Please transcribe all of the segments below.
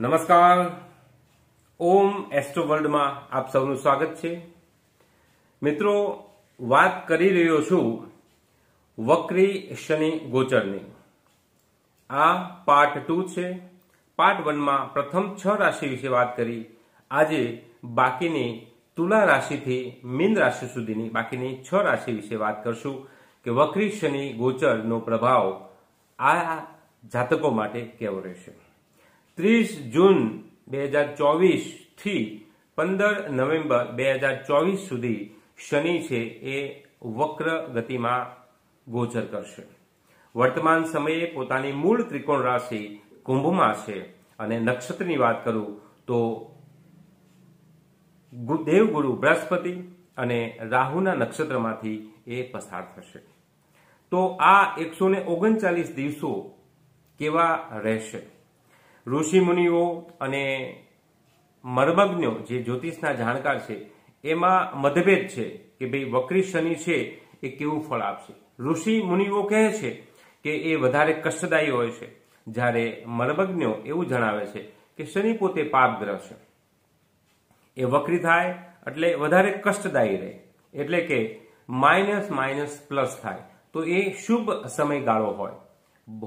નમસ્કાર. ઓમ એસ્ટ્રો વર્લ્ડમાં આપ સૌનું સ્વાગત છે. મિત્રો, વાત કરી રહ્યો છું વક્રી શનિ ગોચરની. આ પાર્ટ ટુ છે. પાર્ટ વનમાં પ્રથમ છ રાશિ વિશે વાત કરી. આજે બાકીની તુલા રાશિથી મીન રાશિ સુધીની બાકીની છ રાશિ વિશે વાત કરશું કે વક્રી શનિ ગોચરનો પ્રભાવ આ જાતકો માટે કેવો રહેશે. ત્રીસ જૂન બે હજાર ચોવીસથી પંદર નવેમ્બર બે હજાર ચોવીસ સુધી શનિ છે એ વક્ર ગતિમાં ગોચર કરશે. વર્તમાન સમયે પોતાની મૂળ ત્રિકોણ રાશિ કુંભમાં છે અને નક્ષત્રની વાત કરું તો દેવગુરુ બૃહસ્પતિ અને રાહુના નક્ષત્રમાંથી એ પસાર થશે. તો આ એકસો ને ઓગણચાલીસ દિવસો કેવા રહેશે? ઋષિ મુનિઓ અને મર્મજ્ઞો જે જ્યોતિષના જાણકાર છે, એમાં મતભેદ છે કે ભાઈ વક્રી શનિ છે એ કેવું ફળ આપશે. ઋષિ મુનિઓ કહે છે કે એ વધારે કષ્ટદાયી હોય છે, જ્યારે મર્મજ્ઞો એવું જણાવે છે કે શનિ પોતે પાપ ગ્રહ છે. એ વક્રી થાય એટલે વધારે કષ્ટદાયી રહે, એટલે કે માઇનસ માઇનસ પ્લસ થાય. તો એ શુભ સમયગાળો હોય.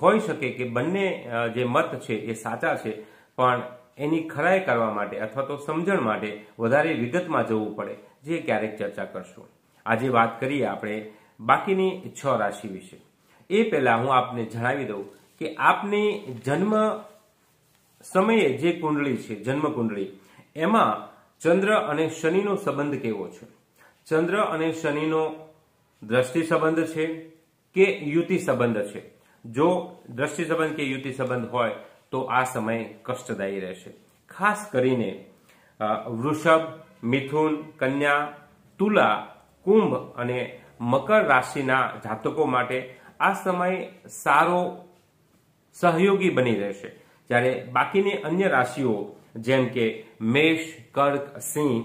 હોઈ શકે કે બંને જે મત છે એ સાચા છે, પણ એની ખરાઈ કરવા માટે અથવા તો સમજણ માટે વધારે વિગતમાં જવું પડે, જે ક્યારેક ચર્ચા કરશું. આજે વાત કરીએ આપણે બાકીની છ રાશિ વિશે. એ પહેલા હું આપને જણાવી દઉં કે આપની જન્મ સમયે જે કુંડળી છે, જન્મ કુંડળી, એમાં ચંદ્ર અને શનિનો સંબંધ કેવો છે? ચંદ્ર અને શનિનો દ્રષ્ટિ સંબંધ છે કે યુતિ સંબંધ છે? જો દ્રષ્ટિ સંબંધ કે યુતિ સંબંધ હોય, તો આ સમય કષ્ટદાયી રહેશે. ખાસ કરીને વૃષભ, મિથુન, કન્યા, તુલા, કુંભ અને મકર રાશિના જાતકો માટે આ સમય સારો સહયોગી બની રહેશે. જ્યારે બાકીની અન્ય રાશિઓ, જેમ કે મેષ, કર્ક, સિંહ,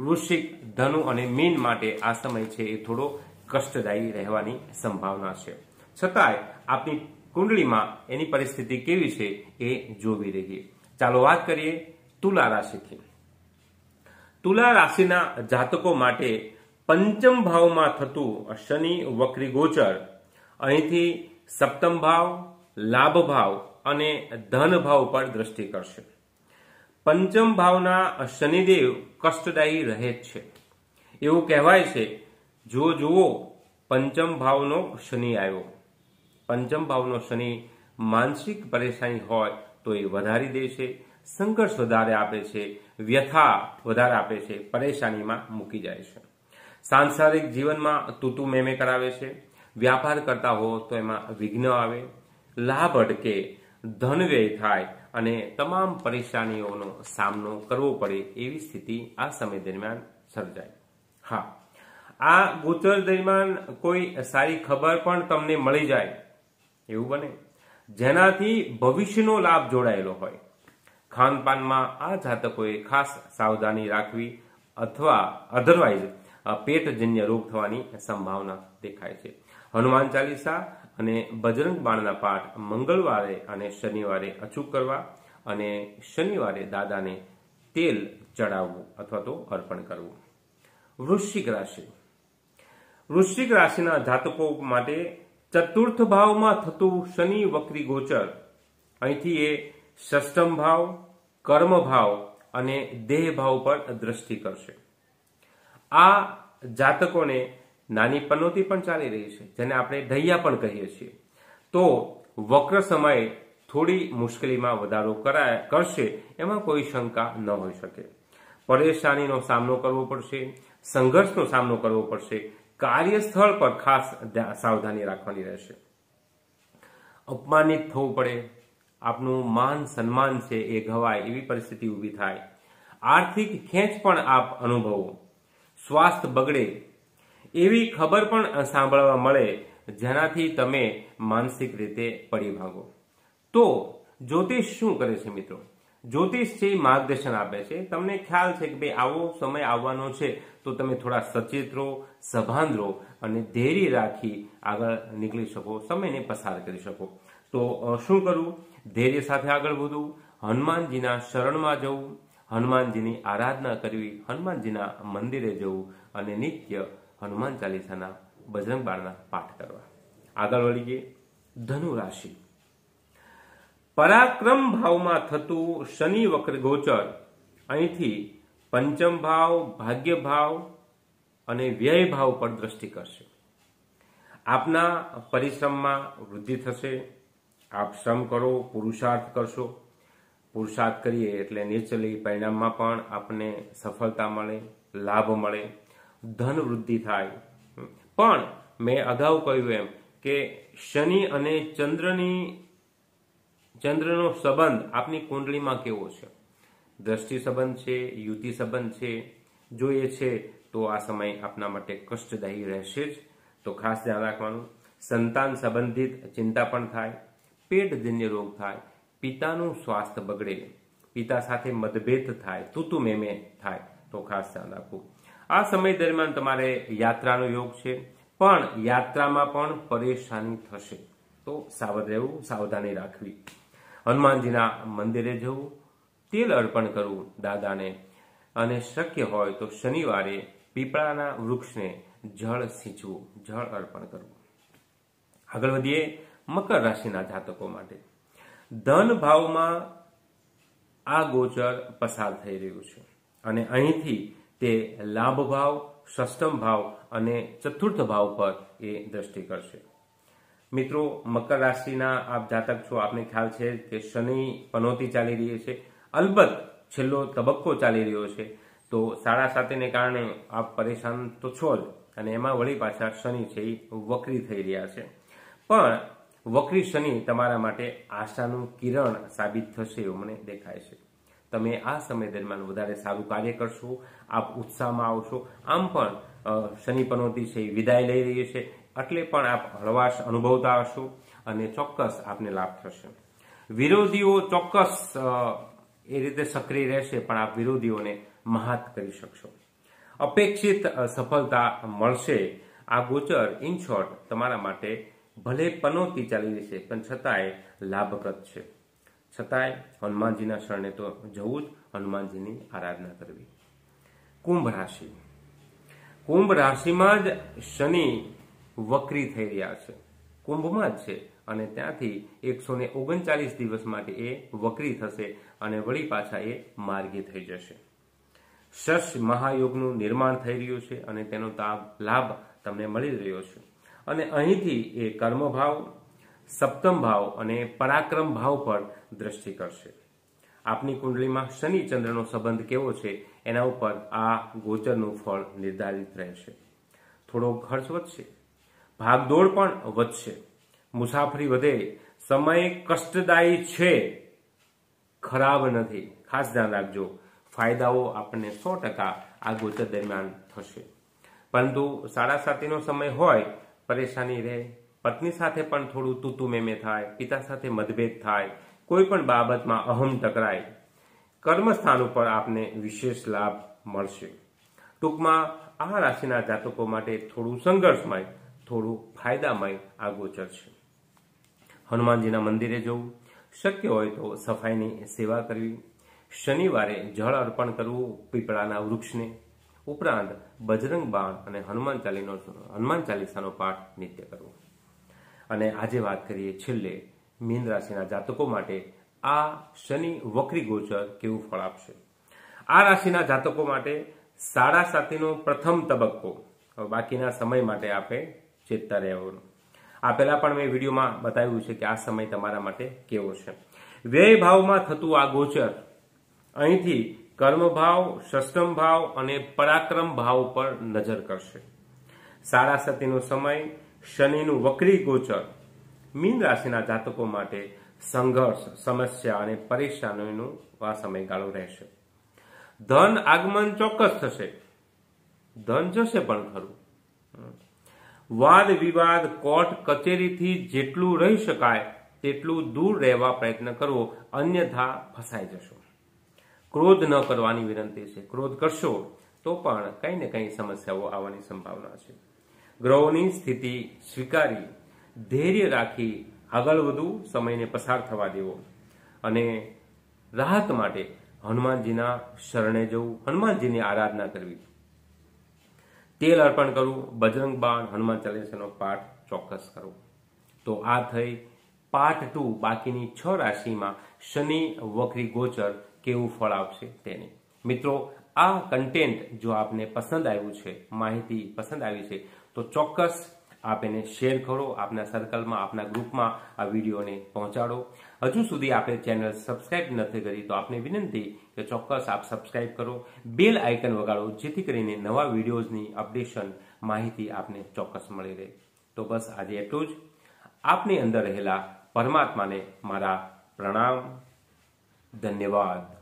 વૃશ્ચિક, ધનુ અને મીન માટે આ સમય છે એ થોડો કષ્ટદાયી રહેવાની સંભાવના છે. છતાંય આપની કુંડળીમાં એની પરિસ્થિતિ કેવી છે એ જોવી રહીએ. ચાલો વાત કરીએ તુલા રાશિથી. તુલા રાશિના જાતકો માટે પંચમ ભાવમાં થતું શનિ વક્રી ગોચર, અહીંથી સપ્તમ ભાવ, લાભ ભાવ અને ધન ભાવ પર દ્રષ્ટિ કરશે. પંચમ ભાવના શનિદેવ કષ્ટદાયી રહે જ છે. એવું કહેવાય છે, જો જુઓ, પંચમ ભાવનો શનિ આવ્યો. પંચમ ભાવનો શનિ માનસિક પરેશાની હોય તો એ વધારી દે છે, સંઘર્ષ વધારે આપે છે, વ્યથા વધારે આપે છે, પરેશાનીમાં મૂકી જાય છે. સાંસારિક જીવનમાં તૂતુ મેમે કરાવે છે, વ્યાપાર કરતા હો તો એમાં વિઘ્ન આવે, લાભ અટકે, ધન વ્યય થાય અને તમામ પરેશાનીઓનો સામનો કરવો પડે એવી સ્થિતિ આ સમય દરમિયાન સર્જાય. હા, આ ગોચર દરમિયાન કોઈ સારી ખબર પણ તમને મળી જાય એવું બને. જેનાથી ભવિષ્યનો લાભ જોડાયેલો હોય. ખાનપાનમાં આ જાતકોએ ખાસ સાવધાની રાખવી અથવા અધરવાઇઝ પેટજન્ય રોગ થવાની સંભાવના દેખાય છે. હનુમાન ચાલીસા અને બજરંગ બાણના પાઠ મંગળવારે અને શનિવારે અચૂક કરવા અને શનિવારે દાદાને તેલ ચડાવવું અથવા તો અર્પણ કરવું. વૃશ્ચિક રાશિ. વૃશ્ચિક રાશિના જાતકો માટે ચતુર્થ ભાવમાં થતું શનિ વક્રી ગોચર. અહીંથી એ ષષ્ટમ ભાવ, કર્મ ભાવ અને દેહ ભાવ પર દ્રષ્ટિ કરશે. આ જાતકોને નાની પનોતી પણ ચાલી રહી છે, જેને આપણે ઢૈયા પણ કહીએ છીએ. તો વક્ર સમયે થોડી મુશ્કેલીમાં વધારો કરાય, કરશે, એમાં કોઈ શંકા ન હોઈ શકે. પરેશાનીનો સામનો કરવો પડશે, સંઘર્ષનો સામનો કરવો પડશે કાર્યસ્થળ પર ખાસ સાવધાની રાખવાની રહેશે. અપમાનિત થવું પડે. આપનું માન, સન્માન છે એ ઘવાય એવી પરિસ્થિતિ ઊભી થાય. આર્થિક ખેંચ પણ આપ અનુભવો. સ્વાસ્થ્ય બગડે. એવી ખબર પણ સાંભળવા મળે જેનાથી તમે માનસિક રીતે પડી ભાગો. તો જ્યોતિષ શું કરે છે મિત્રો? જ્યોતિષ છે એ માર્ગદર્શન આપે છે. તમને ખ્યાલ છે કે ભાઈ આવો સમય આવવાનો છે, તો તમે થોડા સચેત રહો, સભાન રહો અને ધૈર્ય રાખી આગળ નીકળી શકો, સમયને પસાર કરી શકો. તો શું કરવું ધૈર્ય સાથે આગળ વધવું હનુમાનજીના શરણમાં જવું, હનુમાનજીની આરાધના કરવી, હનુમાનજીના મંદિરે જવું અને નિત્ય હનુમાન ચાલીસાના બજરંગ બાળના પાઠ કરવા. આગળ વળીએ ધનુ રાશિ પરાક્રમ ભાવમાં થતું શનિ વક્ર ગોચર. અહીંથી પંચમ ભાવ, ભાગ્ય ભાવ અને વ્યય ભાવ પર દ્રષ્ટિ કરશે. આપના પરિશ્રમમાં વૃદ્ધિ થશે. આપ શ્રમ કરો, પુરુષાર્થ કરશો. પુરુષાર્થ કરીએ એટલે નેચરલી પરિણામમાં પણ આપને સફળતા મળે, લાભ મળે, ધન વૃદ્ધિ થાય. પણ મેં અગાઉ કહ્યું એમ કે શનિ અને ચંદ્રની ચંદ્રનો સંબંધ આપની કુંડળીમાં કેવો છે? દ્રષ્ટિ સંબંધ છે, યુતિ સંબંધ છે? જો એ છે, તો આ સમય આપના માટે કષ્ટદાયી રહેશે જ. તો ખાસ ધ્યાન રાખવાનું. સંતાન સંબંધિત ચિંતા પણ થાય. પેટજન્ય રોગ થાય. પિતાનું સ્વાસ્થ્ય બગડે. પિતા સાથે મતભેદ થાય. તૂતુ મેમે થાય. તો ખાસ ધ્યાન રાખવું. આ સમય દરમિયાન તમારે યાત્રાનો યોગ છે. પણ યાત્રામાં પણ પરેશાની થશે. તો સાવધ રહેવું, સાવધાની રાખવી. હનુમાનજીના મંદિરે જવું, તેલ અર્પણ કરવું દાદાને. અને શક્ય હોય તો શનિવારે પીપળાના વૃક્ષને જળ સિંચવું, જળ અર્પણ કરવું. આગળ વધીએ મકર રાશિના જાતકો માટે. ધન ભાવમાં આ ગોચર પસાર થઈ રહ્યું છે. અને અહીંથી તે લાભ ભાવ સષ્ટમ ભાવ અને ચતુર્થ ભાવ પર એ દ્રષ્ટિ કરશે. મિત્રો, મકર રાશિના આપ જાતક છો, આપને ખ્યાલ છે કે શનિ પનોતી ચાલી રહી છે. અલબત્ત છેલ્લો તબક્કો ચાલી રહ્યો છે. તો સાડા સાતેને કારણે આપ પરેશાન તો છો જ અને એમાં વળી પાછા શનિ છે એ વક્રી થઈ રહ્યા છે. પણ વક્રી શનિ તમારા માટે આશાનું કિરણ સાબિત થશે એવું મને દેખાય છે. તમે આ સમય દરમિયાન વધારે સારું કાર્ય કરશો, આપ ઉત્સાહમાં આવશો. આમ પણ શનિ પનોતી છે વિદાય લઈ રહી છે. એટલે પણ આપ હળવાશ અનુભવતા હશો અને ચોક્કસ આપને લાભ થશે. વિરોધીઓ ચોક્કસ એ રીતે સક્રિય રહેશે, પણ આપ વિરોધીઓને મહાત કરી શકશો. અપેક્ષિત સફળતા મળશે. આ ગોચર ઇન શોર્ટ તમારા માટે ભલે પનોતી ચાલી રહી છે પણ છતાંય લાભપ્રદ છે. છતાંય હનુમાનજીના શરણે તો જવું જ, હનુમાનજીની આરાધના કરવી. કુંભ રાશિ. કુંભ રાશિમાં જ શનિ વક્રી થઈ રહ્યા છે. કુંભમાં જ છે અને ત્યાંથી એકસો ને ઓગણચાલીસ દિવસ માટે એ વક્રી થશે અને વળી પાછા એ માર્ગી થઈ જશે. શશ મહાયોગનું નિર્માણ થઈ રહ્યું છે અને તેનો લાભ તમને મળી રહ્યો છે. અને અહીંથી એ કર્મભાવ, સપ્તમ ભાવ અને પરાક્રમ ભાવ પર દ્રષ્ટિ કરશે. આપની કુંડળીમાં શનિ ચંદ્રનો સંબંધ કેવો છે એના ઉપર આ ગોચરનું ફળ નિર્ધારિત રહેશે. થોડો ખર્ચ વધશે. ભાગદોડ પણ વધશે. મુસાફરી વધે. સમય કષ્ટદાયી છે. ખરાબ નથી. ખાસ ધ્યાન રાખજો. ફાયદાઓ આપણને સો ટકા આ ગોચર દરમિયાન થશે. પરંતુ સાડા સાતીનો સમય હોય, પરેશાની રહે. પત્ની સાથે પણ થોડું તૂતુ મેમે થાય. પિતા સાથે મતભેદ થાય. કોઈ પણ બાબતમાં અહમ ટકરાય. કર્મસ્થાન ઉપર આપને વિશેષ લાભ મળશે. ટૂંકમાં, આ રાશિના જાતકો માટે થોડું સંઘર્ષમય થોડું ફાયદામય આ ગોચર છે. હનુમાનજીના મંદિરે જવું શક્ય હોય તો સફાઈની સેવા કરવી, શનિવારે જળ અર્પણ કરવું પીપળાના વૃક્ષને, ઉપરાંત બજરંગ બાણ અને હનુમાન ચાલીનો, હનુમાન ચાલીસાનો પાઠ નિત્ય કરવો. અને આજે વાત કરીએ છેલ્લે મીન રાશિના જાતકો માટે આ શનિ વક્રી ગોચર કેવું ફળ આપશે? આ રાશિના જાતકો માટે સાડા સાતીનો પ્રથમ તબક્કો. બાકીના સમય માટે આપણે ચેતતા રહેવાનું આ પહેલા પણ મેં વિડીયોમાં બતાવ્યું છે કે આ સમય તમારા માટે કેવો છે. વ્યય ભાવમાં થતું આ ગોચર, અહીંથી કર્મભાવ, સષ્ટમ ભાવ અને પરાક્રમ ભાવ પર નજર કરશે. સારા સતીનો સમય, શનિનું વક્રી ગોચર, મીન રાશિના જાતકો માટે સંઘર્ષ, સમસ્યા અને પરેશાનીનો આ સમયગાળો રહેશે. ધન આગમન ચોક્કસ થશે. ધન જશે પણ ખરું. વાદ વિવાદ કોર્ટ કચેરીથી જેટલું રહી શકાય તેટલું દૂર રહેવા પ્રયત્ન કરવો અન્યથા ફસાઈ જશો. ક્રોધ ન કરવાની વિનંતી છે. ક્રોધ કરશો તો પણ કંઈ ને કંઈ સમસ્યાઓ આવવાની સંભાવના છે. ગ્રહોની સ્થિતિ સ્વીકારી, ધૈર્ય રાખી આગળ વધુ સમયને પસાર થવા દેવો અને રાહત માટે હનુમાનજીના શરણે જવું, હનુમાનજીની આરાધના કરવી. તેલ અર્પણ કરવું બજરંગ બાણ, હનુમાન ચાલીસાનો પાઠ ચોક્કસ કરવો તો આ થઈ પાર્ટ ટુ, બાકીની છ રાશિમાં શનિ, વક્રી, ગોચર કેવું ફળ આપશે તેની. મિત્રો, આ કન્ટેન્ટ જો આપને પસંદ આવ્યું છે, માહિતી પસંદ આવી છે, તો ચોક્કસ આપ એને શેર કરો, આપના સર્કલમાં આપના ગ્રુપમાં આ વિડીયોને પહોંચાડો. હજુ સુધી આપણે ચેનલ સબસ્ક્રાઇબ નથી કરી તો આપને વિનંતી કે ચોક્કસ આપ સબસ્ક્રાઇબ કરો. બેલ આઇકન વગાડો, જેથી કરીને નવા વિડીયોઝની અપડેશન માહિતી આપને ચોક્કસ મળી રહે. તો બસ આજે એટલું જ. આપની અંદર રહેલા પરમાત્માને મારા પ્રણામ. ધન્યવાદ.